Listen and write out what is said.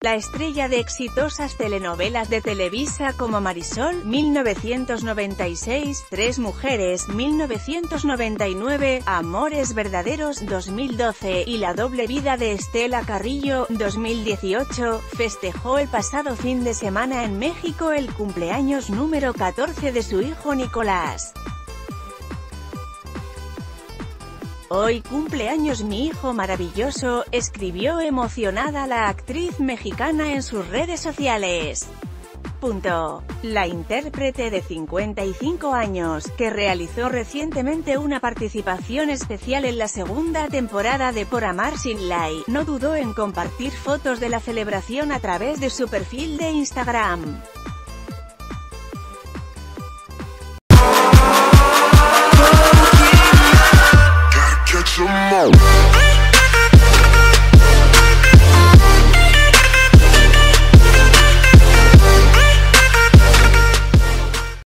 La estrella de exitosas telenovelas de Televisa como Marisol, 1996, Tres Mujeres, 1999, Amores Verdaderos, 2012, y La doble vida de Estela Carrillo, 2018, festejó el pasado fin de semana en México el cumpleaños número 14 de su hijo Nicolás. Hoy cumple años mi hijo maravilloso, escribió emocionada la actriz mexicana en sus redes sociales. Punto. La intérprete de 55 años, que realizó recientemente una participación especial en la segunda temporada de Por Amar Sin Lai, no dudó en compartir fotos de la celebración a través de su perfil de Instagram.